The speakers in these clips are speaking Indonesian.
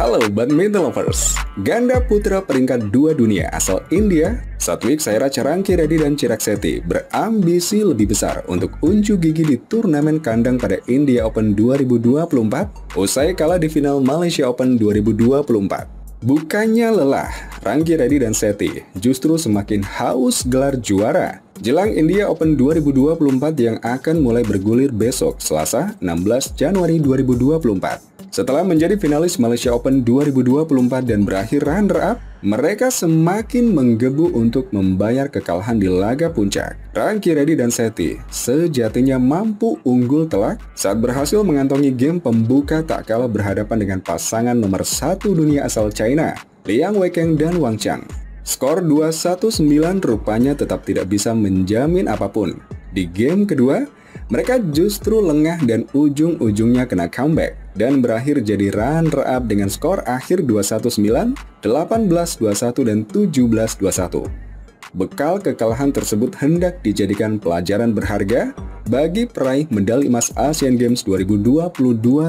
Halo badminton lovers, ganda putra peringkat dua dunia asal India, Satwik Sairaj Rangki Reddy dan Chirag Seti berambisi lebih besar untuk unjuk gigi di turnamen kandang pada India Open 2024 usai kalah di final Malaysia Open 2024. Bukannya lelah, Rangki Reddy dan Seti justru semakin haus gelar juara. Jelang India Open 2024 yang akan mulai bergulir besok, Selasa 16 Januari 2024. Setelah menjadi finalis Malaysia Open 2024 dan berakhir runner-up, mereka semakin menggebu untuk membayar kekalahan di laga puncak. Rangki Reddy dan Seti sejatinya mampu unggul telak saat berhasil mengantongi game pembuka tak kalah berhadapan dengan pasangan nomor satu dunia asal China, Liang Weikeng dan Wang Chang. Skor 2-1-9 rupanya tetap tidak bisa menjamin apa pun. Di game kedua, mereka justru lengah dan ujung-ujungnya kena comeback dan berakhir jadi runner-up dengan skor akhir 219, 18-21, dan 17-21. Bekal kekalahan tersebut hendak dijadikan pelajaran berharga bagi peraih medali emas Asian Games 2022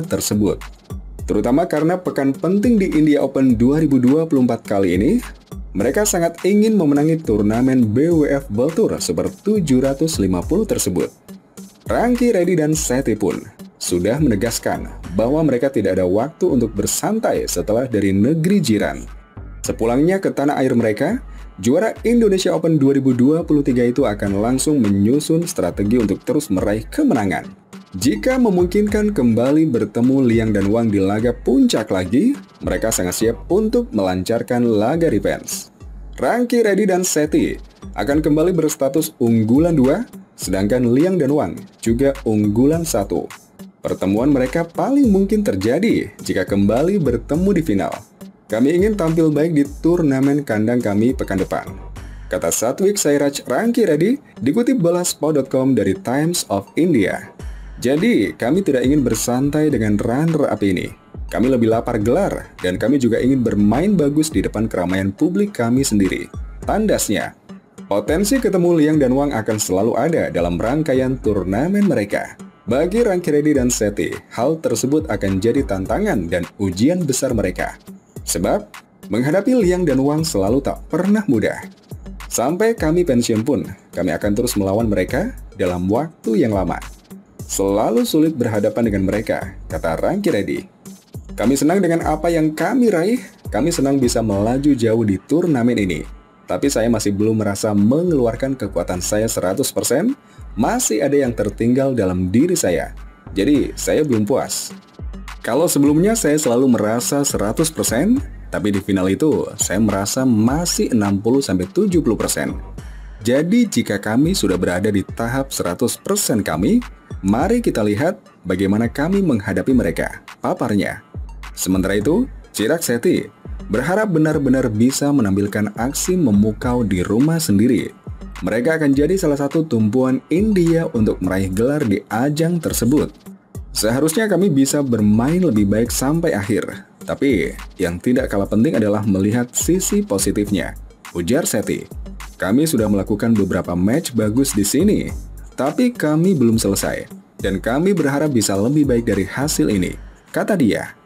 tersebut. Terutama karena pekan penting di India Open 2024 kali ini, mereka sangat ingin memenangi turnamen BWF World Tour Super 750 tersebut. Rangki Reddy dan Seti pun sudah menegaskan bahwa mereka tidak ada waktu untuk bersantai setelah dari negeri jiran. Sepulangnya ke tanah air mereka, juara Indonesia Open 2023 itu akan langsung menyusun strategi untuk terus meraih kemenangan. Jika memungkinkan kembali bertemu Liang dan Wang di laga puncak lagi, mereka sangat siap untuk melancarkan laga revenge. Rangki Reddy dan Seti akan kembali berstatus unggulan 2, sedangkan Liang dan Wang juga unggulan 1. Pertemuan mereka paling mungkin terjadi jika kembali bertemu di final. Kami ingin tampil baik di turnamen kandang kami pekan depan. Kata Satwik Sairaj Rangki Reddy dikutip balasport.com dari Times of India. Jadi, kami tidak ingin bersantai dengan runner-up ini. Kami lebih lapar gelar, dan kami juga ingin bermain bagus di depan keramaian publik kami sendiri. Tandasnya, potensi ketemu Liang dan Wang akan selalu ada dalam rangkaian turnamen mereka. Bagi Rangki Reddy dan Seti, hal tersebut akan jadi tantangan dan ujian besar mereka. Sebab, menghadapi Liang dan Wang selalu tak pernah mudah. Sampai kami pensiun pun, kami akan terus melawan mereka dalam waktu yang lama. Selalu sulit berhadapan dengan mereka, kata Rangki Reddy. Kami senang dengan apa yang kami raih, kami senang bisa melaju jauh di turnamen ini. Tapi saya masih belum merasa mengeluarkan kekuatan saya 100%, masih ada yang tertinggal dalam diri saya. Jadi, saya belum puas. Kalau sebelumnya saya selalu merasa 100%, tapi di final itu saya merasa masih 60-70%. Jadi jika kami sudah berada di tahap 100% kami, mari kita lihat bagaimana kami menghadapi mereka, paparnya. Sementara itu, Chirag Seti berharap benar-benar bisa menampilkan aksi memukau di rumah sendiri mereka akan jadi salah satu tumpuan India untuk meraih gelar di ajang tersebut. Seharusnya kami bisa bermain lebih baik sampai akhir, tapi yang tidak kalah penting adalah melihat sisi positifnya. Ujar Seti, kami sudah melakukan beberapa match bagus di sini, tapi kami belum selesai, dan kami berharap bisa lebih baik dari hasil ini, kata dia.